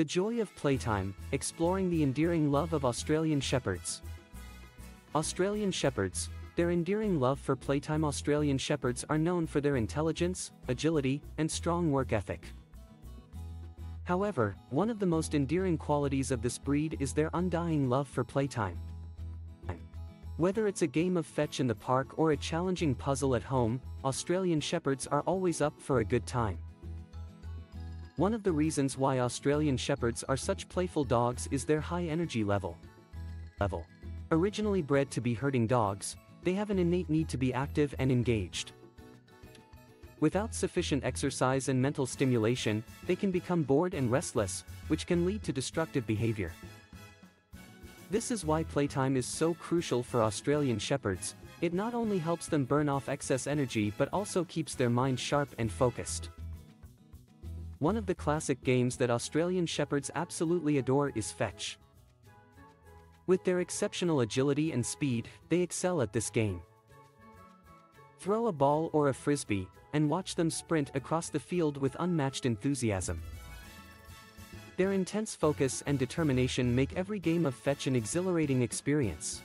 The joy of playtime, exploring the endearing love of Australian Shepherds. Australian Shepherds, their endearing love for playtime Australian Shepherds are known for their intelligence, agility, and strong work ethic. However, one of the most endearing qualities of this breed is their undying love for playtime. Whether it's a game of fetch in the park or a challenging puzzle at home, Australian Shepherds are always up for a good time. One of the reasons why Australian Shepherds are such playful dogs is their high energy level. level. Originally bred to be herding dogs, they have an innate need to be active and engaged. Without sufficient exercise and mental stimulation, they can become bored and restless, which can lead to destructive behavior. This is why playtime is so crucial for Australian Shepherds, it not only helps them burn off excess energy but also keeps their mind sharp and focused. One of the classic games that Australian Shepherds absolutely adore is Fetch. With their exceptional agility and speed, they excel at this game. Throw a ball or a frisbee, and watch them sprint across the field with unmatched enthusiasm. Their intense focus and determination make every game of fetch an exhilarating experience.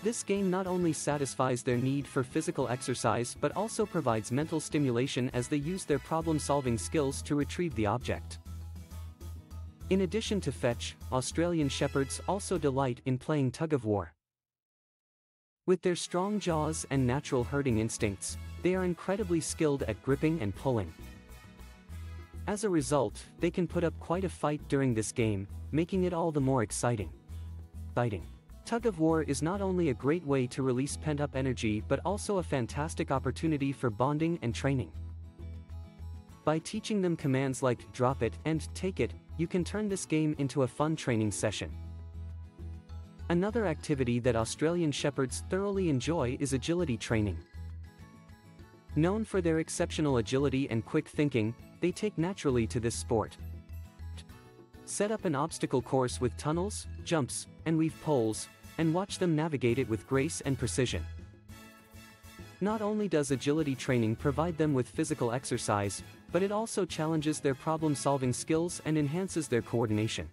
This game not only satisfies their need for physical exercise but also provides mental stimulation as they use their problem-solving skills to retrieve the object. In addition to fetch, Australian Shepherds also delight in playing tug-of-war. With their strong jaws and natural herding instincts, they are incredibly skilled at gripping and pulling. As a result, they can put up quite a fight during this game, making it all the more exciting. Exciting. Tug of War is not only a great way to release pent-up energy but also a fantastic opportunity for bonding and training. By teaching them commands like drop it and take it, you can turn this game into a fun training session. Another activity that Australian Shepherds thoroughly enjoy is agility training. Known for their exceptional agility and quick thinking, they take naturally to this sport. Set up an obstacle course with tunnels, jumps, and weave poles, and watch them navigate it with grace and precision. Not only does agility training provide them with physical exercise, but it also challenges their problem-solving skills and enhances their coordination.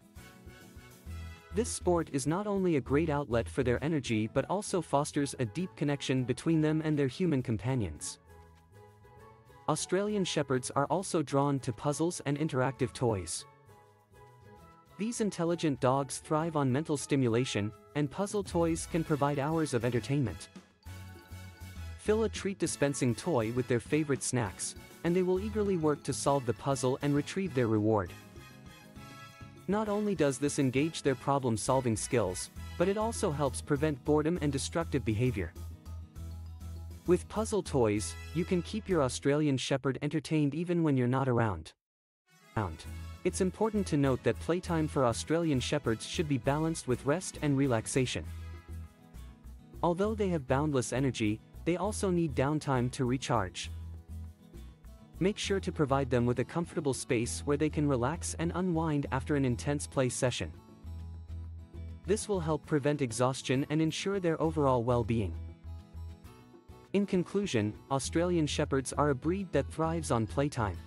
This sport is not only a great outlet for their energy but also fosters a deep connection between them and their human companions. Australian Shepherds are also drawn to puzzles and interactive toys. These intelligent dogs thrive on mental stimulation, and puzzle toys can provide hours of entertainment. Fill a treat dispensing toy with their favorite snacks, and they will eagerly work to solve the puzzle and retrieve their reward. Not only does this engage their problem-solving skills, but it also helps prevent boredom and destructive behavior. With puzzle toys, you can keep your Australian Shepherd entertained even when you're not around. It's important to note that playtime for Australian Shepherds should be balanced with rest and relaxation. Although they have boundless energy, they also need downtime to recharge. Make sure to provide them with a comfortable space where they can relax and unwind after an intense play session. This will help prevent exhaustion and ensure their overall well-being. In conclusion, Australian Shepherds are a breed that thrives on playtime.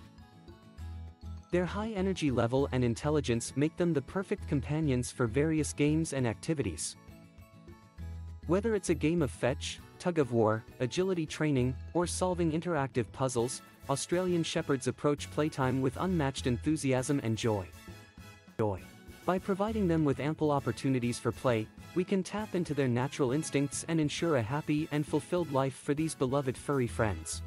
Their high energy level and intelligence make them the perfect companions for various games and activities. Whether it's a game of fetch, tug-of-war, agility training, or solving interactive puzzles, Australian Shepherds approach playtime with unmatched enthusiasm and joy. Joy. By providing them with ample opportunities for play, we can tap into their natural instincts and ensure a happy and fulfilled life for these beloved furry friends.